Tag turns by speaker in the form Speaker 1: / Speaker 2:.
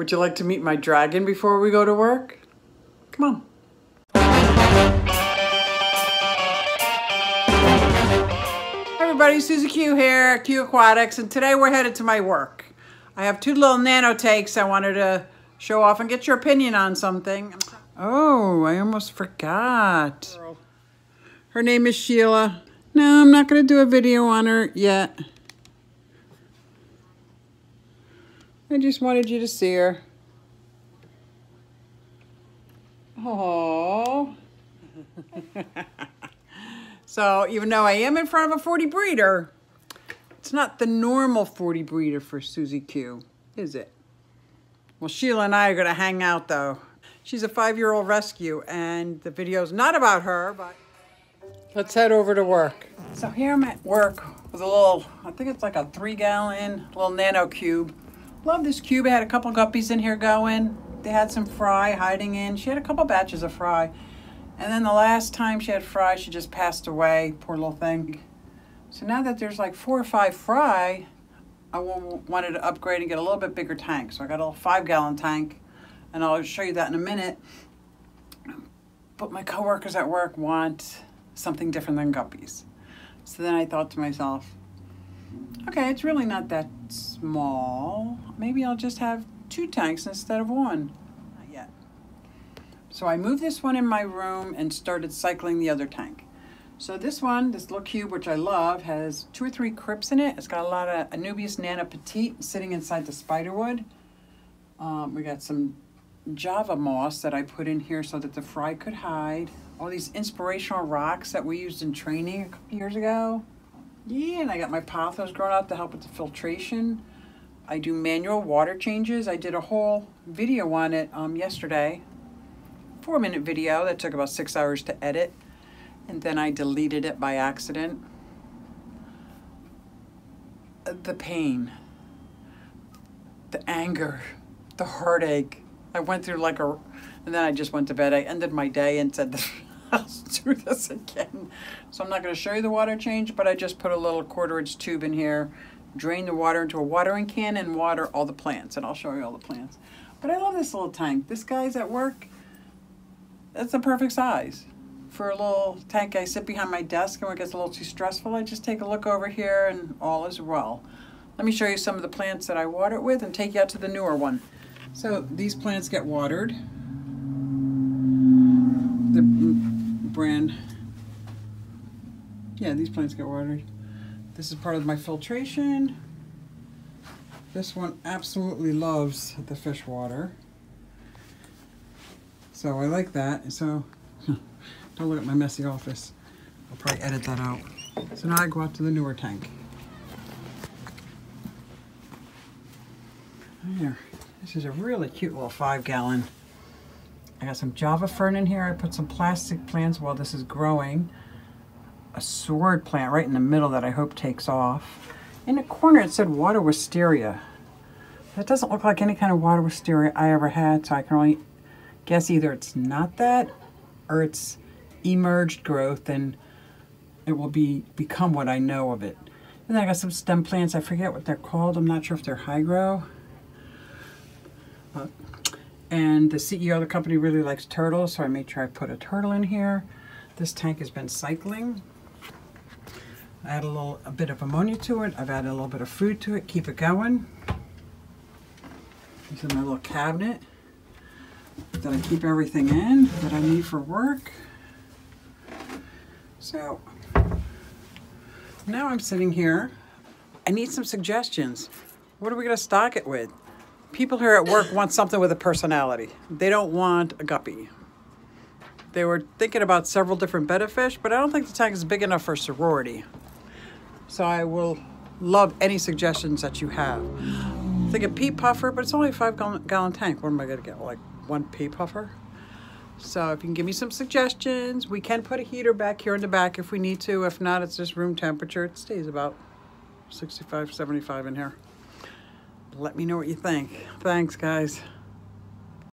Speaker 1: Would you like to meet my dragon before we go to work? Come on. Hi everybody, Susie Q here, QueAquatics, and today we're headed to my work. I have two little nano takes I wanted to show off and get your opinion on something. Oh, I almost forgot. Her name is Sheila. No, I'm not going to do a video on her yet. I just wanted you to see her. Oh. so even though I am in front of a 40 breeder, it's not the normal 40 breeder for Susie Q, is it? Well, Sheila and I are going to hang out though. She's a five-year-old rescue and the video's not about her, but let's head over to work. So here I'm at work with a little, I think it's like a three gallon little nano cube. Love this cube. I had a couple guppies in here going. They had some fry hiding in. She had a couple batches of fry. And then the last time she had fry, she just passed away. Poor little thing. So now that there's like four or five fry, I wanted to upgrade and get a little bit bigger tank. So I got a five gallon tank and I'll show you that in a minute. But my coworkers at work want something different than guppies. So then I thought to myself, okay, it's really not that small. Maybe I'll just have two tanks instead of one. Not yet. So I moved this one in my room and started cycling the other tank. So this one, this little cube, which I love, has two or three crypts in it. It's got a lot of Anubias nana petite sitting inside the spiderwood. Um, we got some Java moss that I put in here so that the fry could hide. All these inspirational rocks that we used in training a couple years ago. Yeah, and I got my pothos growing out to help with the filtration. I do manual water changes. I did a whole video on it um, yesterday. Four minute video that took about six hours to edit. And then I deleted it by accident. The pain, the anger, the heartache, I went through like a, and then I just went to bed. I ended my day and said, I'll do this again. So I'm not going to show you the water change, but I just put a little quarter inch tube in here, drain the water into a watering can and water all the plants. And I'll show you all the plants. But I love this little tank. This guy's at work. That's the perfect size for a little tank. I sit behind my desk and when it gets a little too stressful, I just take a look over here and all is well. Let me show you some of the plants that I water it with and take you out to the newer one. So these plants get watered. Brand, yeah, these plants get watered. This is part of my filtration. This one absolutely loves the fish water. So I like that. So don't look at my messy office. I'll probably edit that out. So now I go out to the newer tank. There. This is a really cute little five gallon. I got some Java fern in here. I put some plastic plants while this is growing. A sword plant right in the middle that I hope takes off. In the corner it said water wisteria. That doesn't look like any kind of water wisteria I ever had, so I can only guess either it's not that or it's emerged growth and it will be become what I know of it. And then I got some stem plants. I forget what they're called. I'm not sure if they're hygro. And the CEO of the company really likes turtles, so I made sure I put a turtle in here. This tank has been cycling. I add a little, a bit of ammonia to it. I've added a little bit of food to it, keep it going. This is my little cabinet that I keep everything in that I need for work. So now I'm sitting here. I need some suggestions. What are we gonna stock it with? People here at work want something with a personality. They don't want a guppy. They were thinking about several different betta fish, but I don't think the tank is big enough for sorority. So I will love any suggestions that you have. Think a pea puffer, but it's only a five gallon, gallon tank. What am I gonna get, like one pea puffer? So if you can give me some suggestions, we can put a heater back here in the back if we need to. If not, it's just room temperature. It stays about 65, 75 in here let me know what you think. Thanks, guys.